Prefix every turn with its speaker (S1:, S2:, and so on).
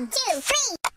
S1: One, two, three.